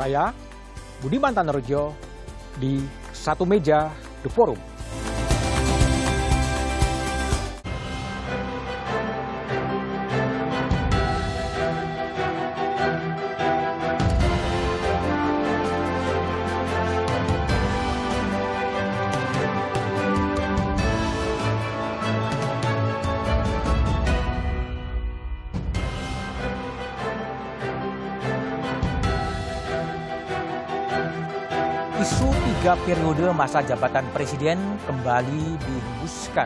Saya Budiman Tanerjo di Satu Meja The Forum. Tiga periode masa jabatan presiden kembali dihembuskan.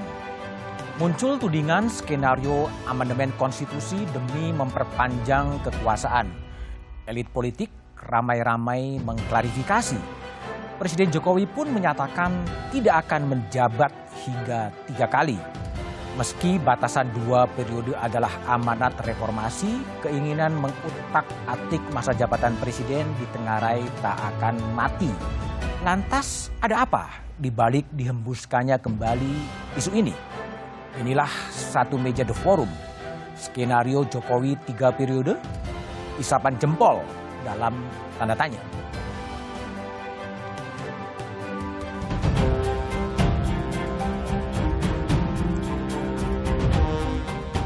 Muncul tudingan skenario amandemen konstitusi demi memperpanjang kekuasaan. Elit politik ramai-ramai mengklarifikasi. Presiden Jokowi pun menyatakan tidak akan menjabat hingga tiga kali. Meski batasan dua periode adalah amanat reformasi, keinginan mengutak-atik masa jabatan presiden di Tenggarai tak akan mati. Lantas ada apa di balik dihembuskannya kembali isu ini? Inilah satu meja The Forum. Skenario Jokowi tiga periode, isapan jempol dalam tanda tanya.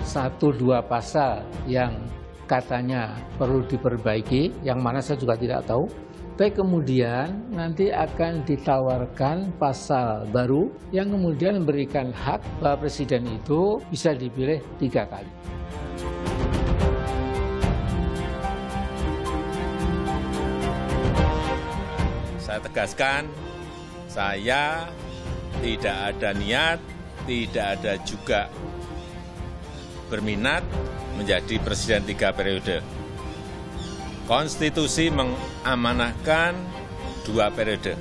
Satu dua pasal yang katanya perlu diperbaiki, yang mana saya juga tidak tahu. Tapi kemudian nanti akan ditawarkan pasal baru yang kemudian memberikan hak bahwa presiden itu bisa dipilih tiga kali. Saya tegaskan, saya tidak ada niat, tidak ada juga berminat menjadi presiden tiga periode. Konstitusi mengamanahkan dua periode.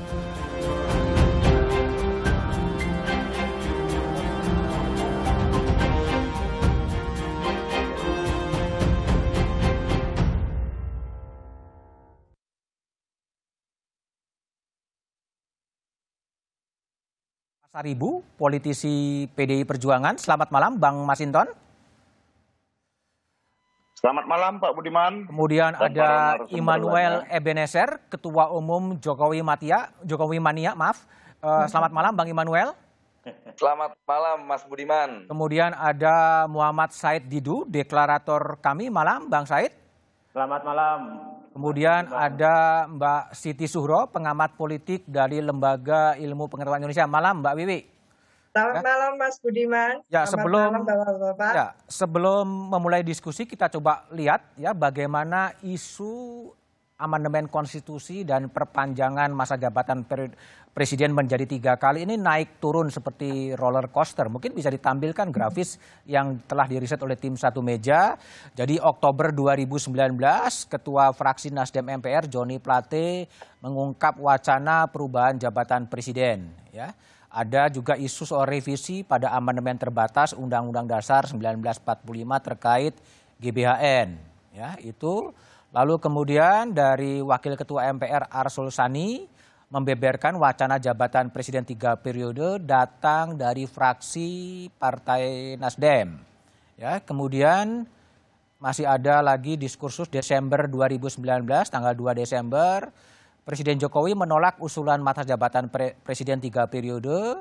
Saribu, politisi PDI Perjuangan. Selamat malam, Bang Masinton. Selamat malam Pak Budiman. Kemudian Dan ada Immanuel. Ebenezer, Ketua Umum Jokowi Matia, Jokowi Mania, maaf. Eh, selamat malam Bang Immanuel. Selamat malam Mas Budiman. Kemudian ada Muhammad Said Didu, deklarator kami. Malam Bang Said. Selamat malam. Kemudian ada Mbak Siti Suhro, pengamat politik dari Lembaga Ilmu Pengetahuan Indonesia. Malam Mbak Wiwi. Selamat Ya. malam Mas Budiman. Ya, Selamat sebelum- malam Bapak-bapak. Ya, sebelum memulai diskusi kita coba lihat ya bagaimana isu amandemen konstitusi dan perpanjangan masa jabatan periode presiden menjadi tiga kali ini naik turun seperti roller coaster. Mungkin bisa ditampilkan grafis yang telah diriset oleh tim satu meja. Jadi Oktober 2019 Ketua Fraksi Nasdem MPR Joni Plate mengungkap wacana perubahan jabatan presiden. Ya. Ada juga isu soal revisi pada amandemen terbatas Undang-Undang Dasar 1945 terkait GBHN. Ya, itu lalu kemudian dari Wakil Ketua MPR Arsul Sani membeberkan wacana jabatan presiden tiga periode datang dari fraksi Partai Nasdem. Ya, kemudian masih ada lagi diskursus Desember 2019 tanggal 2 Desember Presiden Jokowi menolak usulan masa jabatan pre- presiden tiga periode.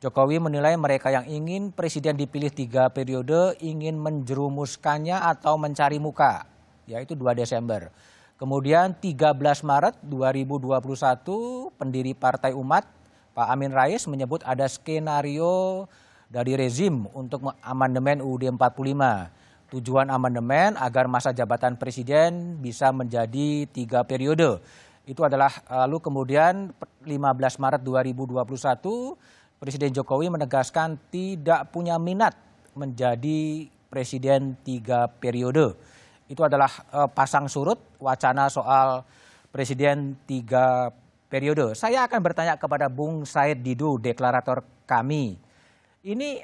Jokowi menilai mereka yang ingin presiden dipilih tiga periode ingin menjerumuskannya atau mencari muka, yaitu 2 Desember. Kemudian 13 Maret 2021 pendiri Partai Umat Pak Amin Rais menyebut ada skenario dari rezim untuk amandemen UUD 45. Tujuan amandemen agar masa jabatan presiden bisa menjadi tiga periode. Itu adalah lalu kemudian 15 Maret 2021 Presiden Jokowi menegaskan tidak punya minat menjadi presiden tiga periode. Itu adalah eh, pasang surut wacana soal presiden tiga periode. Saya akan bertanya kepada Bung Said Didu, deklarator kami. Ini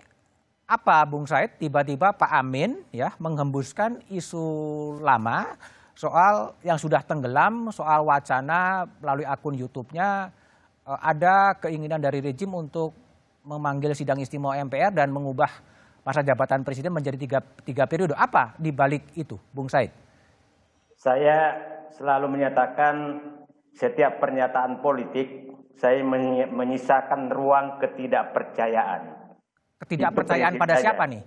apa Bung Said tiba-tiba Pak Amin ya menghembuskan isu lama soal yang sudah tenggelam soal wacana melalui akun YouTube-nya eh, ada keinginan dari rejim untuk memanggil sidang istimewa MPR dan mengubah masa jabatan presiden menjadi tiga, tiga periode. Apa di balik itu, Bung Said? Saya selalu menyatakan setiap pernyataan politik saya menyisakan ruang ketidakpercayaan. Ketidakpercayaan pada siapa nih?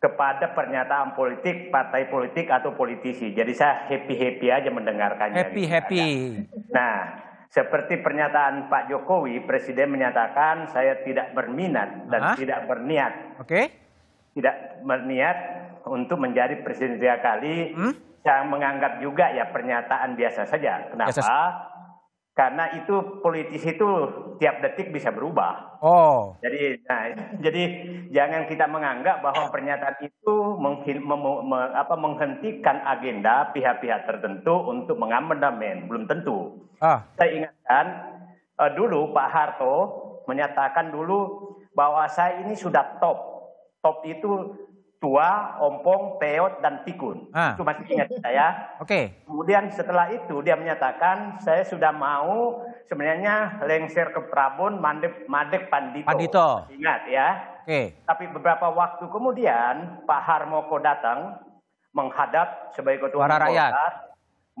Kepada pernyataan politik, partai politik atau politisi. Jadi saya happy-happy aja mendengarkannya. Happy-happy. Nah, seperti pernyataan Pak Jokowi, Presiden menyatakan saya tidak berminat dan Aha. tidak berniat. Oke. Okay. Tidak berniat untuk menjadi presiden tiga kali. Hmm? Saya menganggap juga ya pernyataan biasa saja. Kenapa? Biasa karena itu politis itu tiap detik bisa berubah. Oh. Jadi, nah, jadi jangan kita menganggap bahwa pernyataan itu menghin, mem, me, apa, menghentikan agenda pihak-pihak tertentu untuk mengamandemen, belum tentu. Ah. Saya ingatkan uh, dulu Pak Harto menyatakan dulu bahwa saya ini sudah top. Top itu tua, ompong, peot, dan pikun. Ah. Itu masih ingat saya. Oke. Okay. Kemudian setelah itu dia menyatakan saya sudah mau sebenarnya lengser ke Prabon, Mandek, Madek Pandito. Pandito. Ingat ya. Oke. Okay. Tapi beberapa waktu kemudian Pak Harmoko datang menghadap sebagai ketua rakyat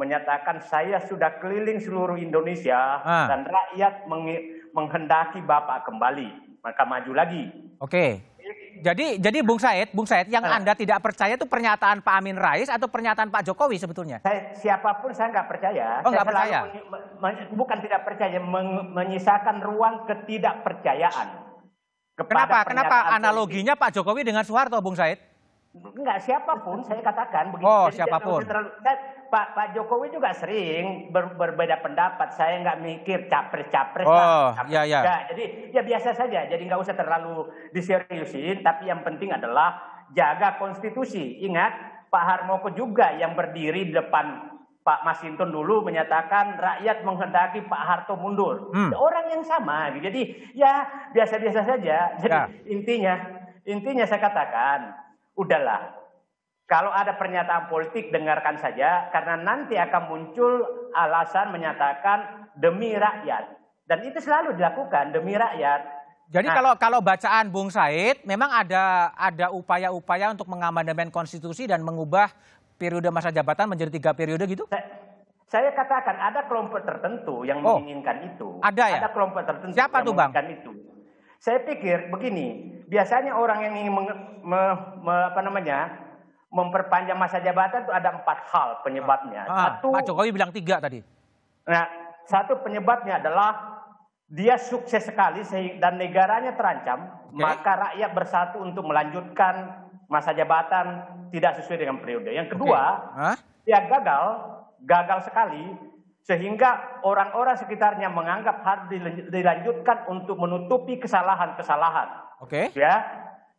menyatakan saya sudah keliling seluruh Indonesia ah. dan rakyat menghendaki Bapak kembali. Maka maju lagi. Oke. Okay. Jadi jadi Bung Said, Bung Said yang. Anda tidak percaya itu pernyataan Pak Amin Rais atau pernyataan Pak Jokowi sebetulnya? Saya siapa pun saya nggak percaya. Oh nggak percaya. bukan tidak percaya, men menyisakan ruang ketidakpercayaan. Kenapa? Kenapa analoginya Pak Jokowi dengan Soeharto, Bung Said? Enggak siapa pun saya katakan begitu. Oh, Jadi, siapa pun. Terlalu, Pak Pak Jokowi juga sering ber, berbeda pendapat. Saya nggak mikir capres-capres. Oh, iya iya. Ya, jadi ya biasa saja. Jadi nggak usah terlalu diseriusin. Tapi yang penting adalah jaga konstitusi. Ingat Pak Harmoko juga yang berdiri di depan Pak Masinton dulu menyatakan rakyat menghendaki Pak Harto mundur. Hmm. Orang yang sama. Jadi ya biasa-biasa saja. Jadi ya. intinya intinya saya katakan udahlah. Kalau ada pernyataan politik dengarkan saja karena nanti akan muncul alasan menyatakan demi rakyat. Dan itu selalu dilakukan demi rakyat. Jadi nah, kalau kalau bacaan Bung Said memang ada ada upaya-upaya untuk mengamandemen konstitusi dan mengubah periode masa jabatan menjadi tiga periode gitu? Saya, saya katakan ada kelompok tertentu yang oh, menginginkan itu. Ada ya? Ada kelompok tertentu Siapa yang tuh bang? itu. Saya pikir begini, biasanya orang yang ingin me, me, me, apa namanya memperpanjang masa jabatan itu ada empat hal penyebabnya. Ah, satu, Pak Jokowi bilang tiga tadi. Nah, satu penyebabnya adalah dia sukses sekali dan negaranya terancam, okay. maka rakyat bersatu untuk melanjutkan masa jabatan tidak sesuai dengan periode. Yang kedua, okay. huh? dia gagal, gagal sekali sehingga orang-orang sekitarnya menganggap harus dilanjutkan untuk menutupi kesalahan-kesalahan. Oke. Okay. Ya.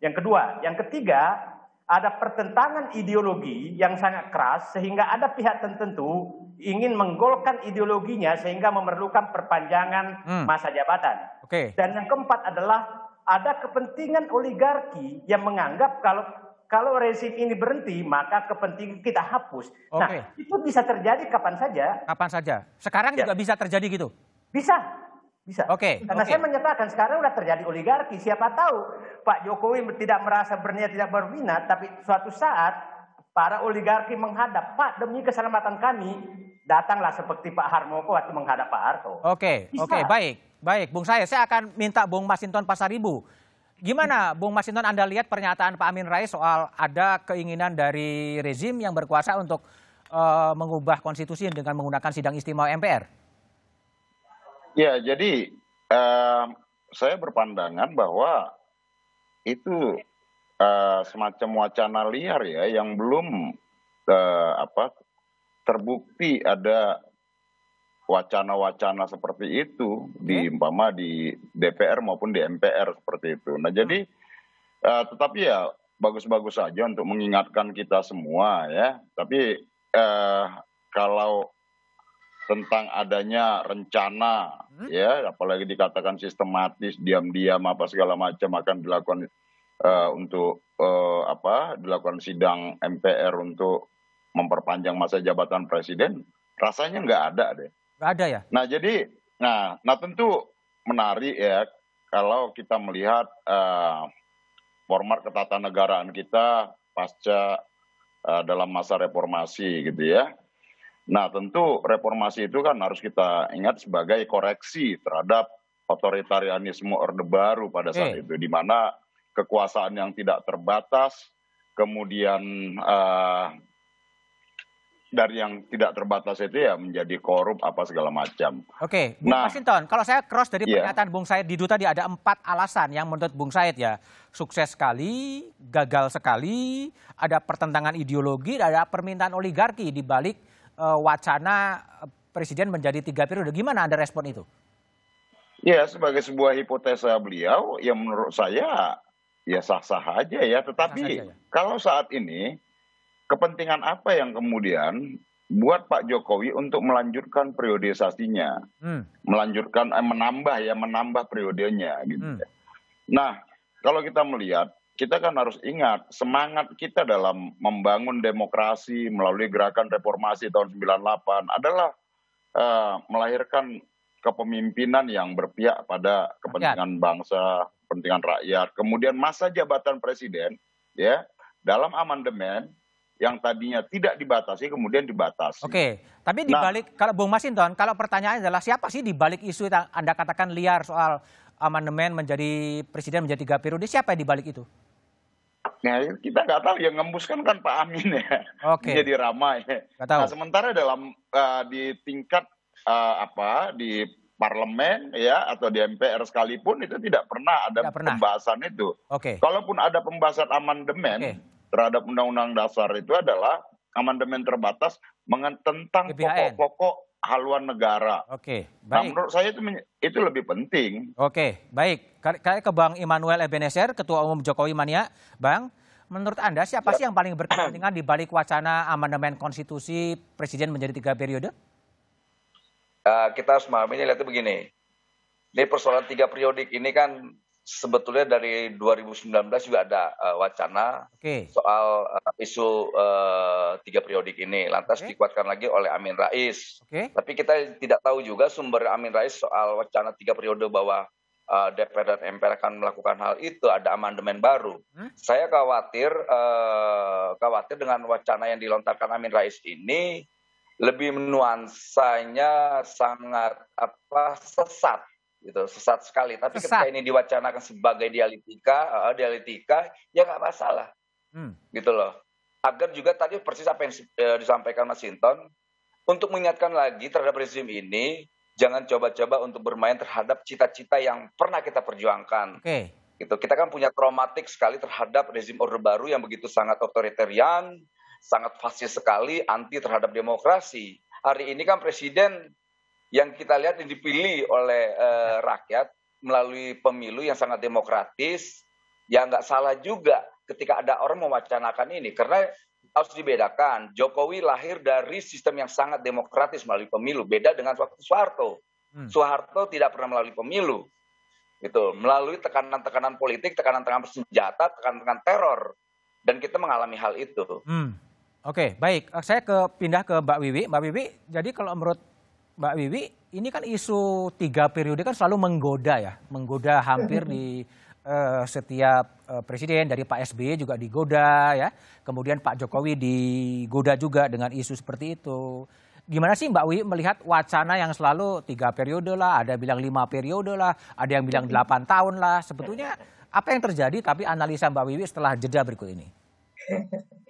Yang kedua, yang ketiga ada pertentangan ideologi yang sangat keras sehingga ada pihak tertentu ingin menggolkan ideologinya sehingga memerlukan perpanjangan hmm. masa jabatan. Oke. Okay. Dan yang keempat adalah ada kepentingan oligarki yang menganggap kalau kalau rezim ini berhenti, maka kepentingan kita hapus. Oke. Nah, itu bisa terjadi kapan saja. Kapan saja. Sekarang ya. juga bisa terjadi gitu? Bisa. Bisa. Oke. Okay. Karena okay. saya menyatakan sekarang sudah terjadi oligarki. Siapa tahu Pak Jokowi tidak merasa berniat tidak berminat, tapi suatu saat para oligarki menghadap Pak demi keselamatan kami, datanglah seperti Pak Harmoko waktu menghadap Pak Harto. Oke, okay. oke, okay. baik, baik, Bung saya, saya akan minta Bung Masinton Pasaribu Gimana Bung Masinton Anda lihat pernyataan Pak Amin Rais soal ada keinginan dari rezim yang berkuasa untuk uh, mengubah konstitusi dengan menggunakan sidang istimewa MPR? Ya, jadi uh, saya berpandangan bahwa itu uh, semacam wacana liar ya yang belum uh, apa terbukti ada wacana-wacana seperti itu di umpama di DPR maupun di MPR seperti itu. Nah jadi uh, tetapi ya bagus-bagus saja untuk mengingatkan kita semua ya. Tapi uh, kalau tentang adanya rencana hmm? ya apalagi dikatakan sistematis diam-diam apa segala macam akan dilakukan uh, untuk uh, apa dilakukan sidang MPR untuk memperpanjang masa jabatan presiden rasanya nggak ada deh Gak ada ya? Nah jadi, nah, nah tentu menarik ya kalau kita melihat uh, format ketatanegaraan kita pasca uh, dalam masa reformasi gitu ya. Nah, tentu reformasi itu kan harus kita ingat sebagai koreksi terhadap otoritarianisme Orde Baru pada saat Oke. itu, di mana kekuasaan yang tidak terbatas, kemudian eh, dari yang tidak terbatas itu ya menjadi korup apa segala macam. Oke, Bung Nah. Masinton, kalau saya cross dari Iya. pernyataan Bung Said Didu tadi ada empat alasan yang menurut Bung Said ya sukses sekali, gagal sekali, ada pertentangan ideologi, ada permintaan oligarki di balik eh, wacana eh, presiden menjadi tiga periode. Gimana Anda respon itu? Ya, sebagai sebuah hipotesa beliau, ya menurut saya ya sah-sah aja ya. Tetapi Sah-sah aja ya. kalau saat ini kepentingan apa yang kemudian buat Pak Jokowi untuk melanjutkan periodisasinya, Hmm, melanjutkan eh, menambah ya menambah periodenya gitu. Hmm. ya. Nah, kalau kita melihat kita kan harus ingat semangat kita dalam membangun demokrasi melalui gerakan reformasi tahun 98 adalah eh, melahirkan kepemimpinan yang berpihak pada kepentingan bangsa, kepentingan rakyat. Kemudian masa jabatan presiden ya dalam amandemen yang tadinya tidak dibatasi kemudian dibatasi. Oke, tapi di Nah. balik kalau Bung Masinton, kalau pertanyaannya adalah siapa sih di balik isu yang Anda katakan liar soal amandemen menjadi presiden menjadi tiga periode, siapa yang di balik itu? Nah, kita nggak tahu yang ngembuskan kan Pak Amin ya. Oke. Jadi ramai. Nggak tahu. Nah, sementara dalam eh, di tingkat eh, apa di parlemen ya atau di MPR sekalipun itu tidak pernah ada Tidak pernah. pembahasan itu. Oke. Kalaupun ada pembahasan amandemen Oke. Terhadap undang-undang dasar itu adalah amandemen terbatas mengen- tentang pokok-pokok haluan negara. Oke, Nah, baik. menurut saya itu itu lebih penting. Oke, baik. Kayak ke Bang Immanuel Ebenezer, Ketua Umum Jokowi Mania. Bang, menurut Anda siapa sih yang paling berkepentingan di balik wacana amandemen konstitusi presiden menjadi tiga periode? Eh, kita harus memahami lihatnya begini. Ini persoalan tiga periodik ini kan sebetulnya dari 2019 juga ada eh, wacana Oke, soal eh, isu eh, tiga periodik ini. Lantas Oke. dikuatkan lagi oleh Amin Rais. oke. Tapi kita tidak tahu juga sumber Amin Rais soal wacana tiga periode bahwa eh, DPR dan MPR akan melakukan hal itu. Ada amandemen baru. Hmm? Saya khawatir, eh, khawatir dengan wacana yang dilontarkan Amin Rais ini lebih nuansanya sangat apa sesat gitu sesat sekali tapi Sesat. ketika ini diwacanakan sebagai dialektika eh, dialektika ya nggak masalah Hmm. gitu loh agar juga tadi persis apa yang eh, disampaikan Mas Sinton untuk mengingatkan lagi terhadap rezim ini jangan coba-coba untuk bermain terhadap cita-cita yang pernah kita perjuangkan Oke, gitu. Kita kan punya traumatik sekali terhadap rezim Orde Baru yang begitu sangat otoritarian, sangat fasis sekali, anti terhadap demokrasi. Hari ini kan presiden yang kita lihat yang dipilih oleh eh, rakyat melalui pemilu yang sangat demokratis, ya nggak salah juga ketika ada orang mewacanakan ini karena harus dibedakan. Jokowi lahir dari sistem yang sangat demokratis melalui pemilu, beda dengan waktu Soeharto. Hmm. Soeharto tidak pernah melalui pemilu gitu melalui tekanan-tekanan politik, tekanan-tekanan senjata, tekanan-tekanan teror dan kita mengalami hal itu. Hmm. Oke, baik. Eh, Saya ke pindah ke Mbak Wiwi. Mbak Wiwi, jadi kalau menurut Mbak Wiwi, ini kan isu tiga periode kan selalu menggoda ya, menggoda hampir di eh, setiap eh, presiden dari Pak SBY juga digoda ya, kemudian Pak Jokowi digoda juga dengan isu seperti itu. Gimana sih Mbak Wiwi melihat wacana yang selalu tiga periode lah, ada bilang lima periode lah, ada yang bilang delapan tahun lah. Sebetulnya apa yang terjadi? Tapi analisa Mbak Wiwi setelah jeda berikut ini.